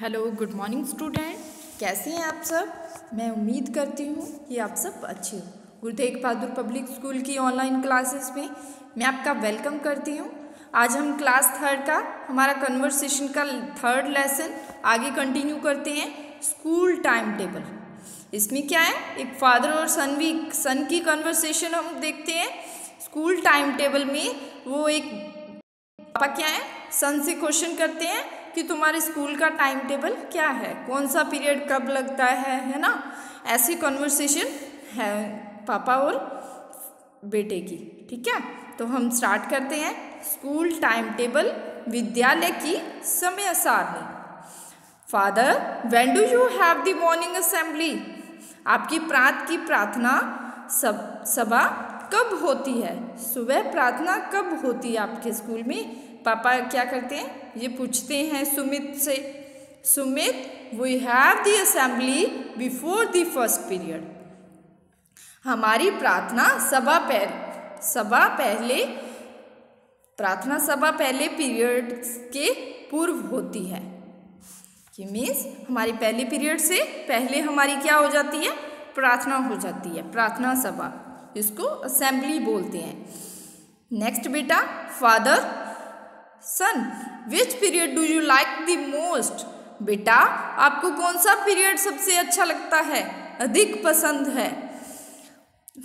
Hello, good morning student. कैसे हैं आप सब? मैं उम्मीद करती हूँ कि आप सब अच्छे हो। गुरु तेग बहादुर पब्लिक स्कूल की ऑनलाइन क्लासेस में मैं आपका वेलकम करती हूँ। आज हम क्लास थर्ड का, हमारा कन्वर्सेशन का थर्ड लेसन आगे कंटिन्यू करते हैं, स्कूल टाइम टेबल इसमें क्या है? एक फादर और सन भी, सन की कन्वर्सेशन हम देखते हैं। स्कूल टाइम टेबल में वो एक, पापा क्या है? सन से क्वेश्चन करते हैं कि तुम्हारे स्कूल का टाइम टेबल क्या है? कौन सा पीरियड कब लगता है? है ना? ऐसी कन्वर्सेशन है पापा और बेटे की, ठीक है? तो हम स्टार्ट करते हैं। स्कूल टाइम टेबल विद्यालय की समय सारणी। Father when do you have the morning assembly आपकी प्रात की प्रार्थना सब सभा कब होती है? सुबह प्रार्थना कब होती है आपके स्कूल में? पापा क्या करते हैं? ये पूछते हैं सुमित से। Sumit we have the assembly before the first period हमारी प्रार्थना सभा पहले सभा पहले, प्रार्थना सभा पहले पीरियड के पूर्व होती है। कि मीन्स हमारी पहले पीरियड से पहले हमारी क्या हो जाती है? प्रार्थना हो जाती है, प्रार्थना सभा। इसको असेंबली बोलते हैं। नेक्स्ट बेटा father son which period do you like the most बेटा, आपको कौन सा पीरियड सबसे अच्छा लगता है? अधिक पसंद है।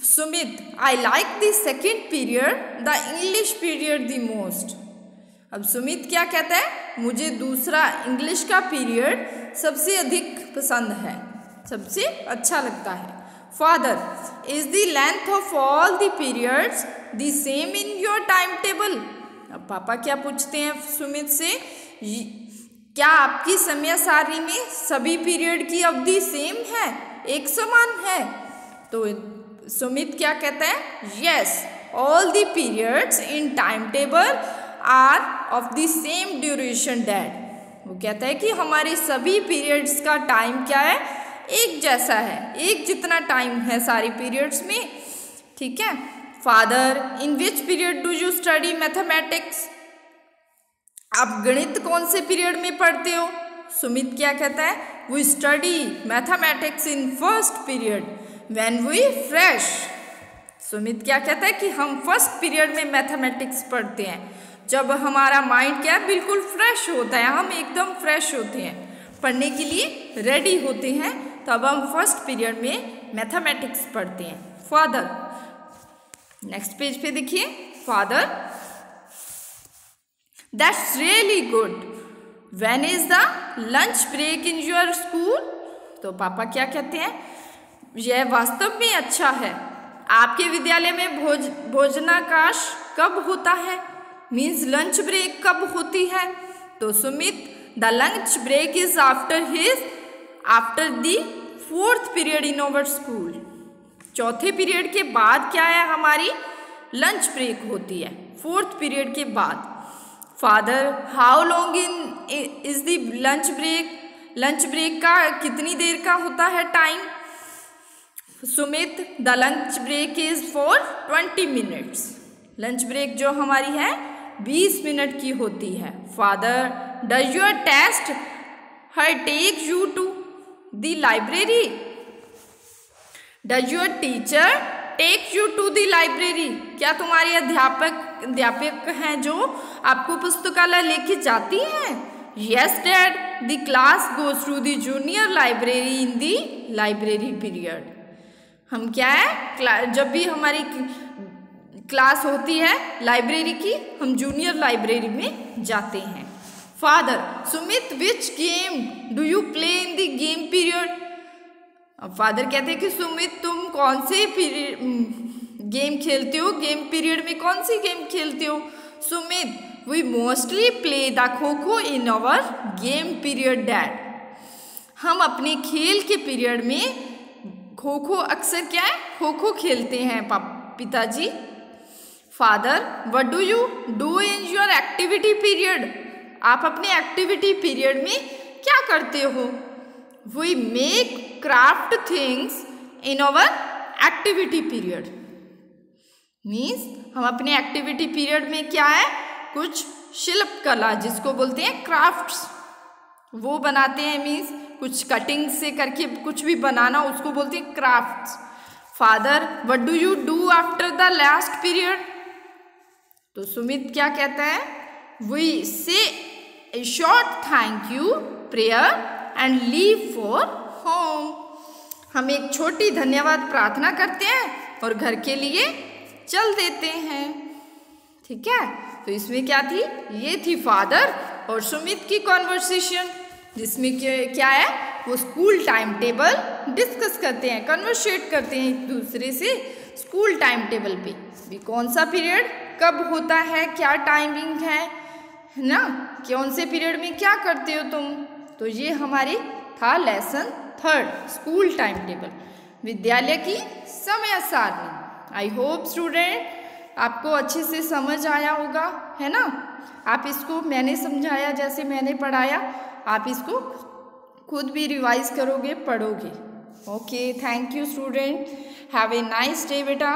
Sumit I like the second period the English period the most अब सुमित क्या कहता है? मुझे दूसरा इंग्लिश का पीरियड सबसे अधिक पसंद है, सबसे अच्छा लगता है। Father is the length of all the periods the same in your time table अब पापा क्या पूछते हैं सुमित से? क्या आपकी समय सारणी में सभी पीरियड की अवधि सेम है? एक समान है? तो सुमित क्या कहता है? Yes all the periods in time table are of the same duration dad वो कहता है कि हमारे सभी पीरियड्स का टाइम क्या है? एक जैसा है, एक जितना टाइम है सारे पीरियड्स में, ठीक है? Father in which period do you study mathematics आप गणित कौन से पीरियड में पढ़ते हो? सुमित क्या कहता है? We study mathematics in first period when we fresh Sumit क्या कहता है कि हम फ़र्स्ट पीरियड में मैथमेटिक्स पढ़ते हैं। जब हमारा माइंड क्या है? बिल्कुल फ्रेश होता है, हम एकदम फ्रेश होते हैं। पढ़ने के लिए रेडी होते हैं। तब हम फ़र्स्ट पीरियड में मैथमेटिक्स पढ़ते हैं। फादर नेक्स्ट पेज पे देखिए। Father that's really good when is the lunch break in your school तो पापा क्या कहते हैं? यह वास्तव में अच्छा है। आपके विद्यालय में भोज, भोजनाकाश कब होता है? मीन्स लंच ब्रेक कब होती है? तो Sumit the lunch break is after his after the fourth period in our school चौथे पीरियड के बाद क्या है? हमारी लंच ब्रेक होती है। फोर्थ पीरियड के बाद। Father how long in is the lunch break lunch break का कितनी देर का होता है time Sumit the lunch break is for twenty minutes lunch break जो हमारी है, बीस मिनट की होती है। Father does your teacher take you to the library does your teacher take you to the library क्या तुम्हारी अध्यापक अध्यापक हैं जो आपको पुस्तकालय लेके जाती हैं? Yes dad the class goes through the junior library in the library period हम क्या है? जब भी हमारी क्लास होती है लाइब्रेरी की, हम जूनियर लाइब्रेरी में जाते हैं। Father Sumit which game do you play in the game period अब फादर कहते हैं कि सुमित तुम कौन से गेम खेलते हो? गेम पीरियड में कौन सी गेम खेलते हो? Sumit we mostly play the kho kho in our game period dad हम अपने खेल के पीरियड में खो खो अक्सर क्या है? खो खो खेलते हैं पिताजी। Father what do you do in your activity period आप अपने एक्टिविटी पीरियड में क्या करते हो? We make craft things in our activity period means हम अपने एक्टिविटी पीरियड में क्या है? कुछ शिल्प कला, जिसको बोलते हैं क्राफ्ट्स वो बनाते हैं मीन्स कुछ कटिंग से करके कुछ भी बनाना, उसको बोलते हैं craft father what do you do after the last period तो सुमित क्या कहता है? We say a short thank you prayer and leave for home हम एक छोटी धन्यवाद प्रार्थना करते हैं और घर के लिए चल देते हैं। ठीक है? तो इसमें क्या थी? ये थी फादर और सुमित की कॉन्वर्सेशन जिसमें क्या है? वो स्कूल टाइम टेबल डिस्कस करते हैं कन्वर्सेट करते हैं एक दूसरे से स्कूल टाइम टेबल पे। भी कौन सा पीरियड कब होता है, क्या टाइमिंग है ना? कौन से पीरियड में क्या करते हो तुम? तो ये हमारे था lesson third school time table विद्यालय की समय सारणी. आई होप स्टूडेंट आपको अच्छे से समझ आया होगा, है ना? आप इसको मैंने समझाया जैसे मैंने पढ़ाया, आप इसको खुद भी रिवाइज करोगे, पढ़ोगे. Okay thank you student have a nice day बेटा.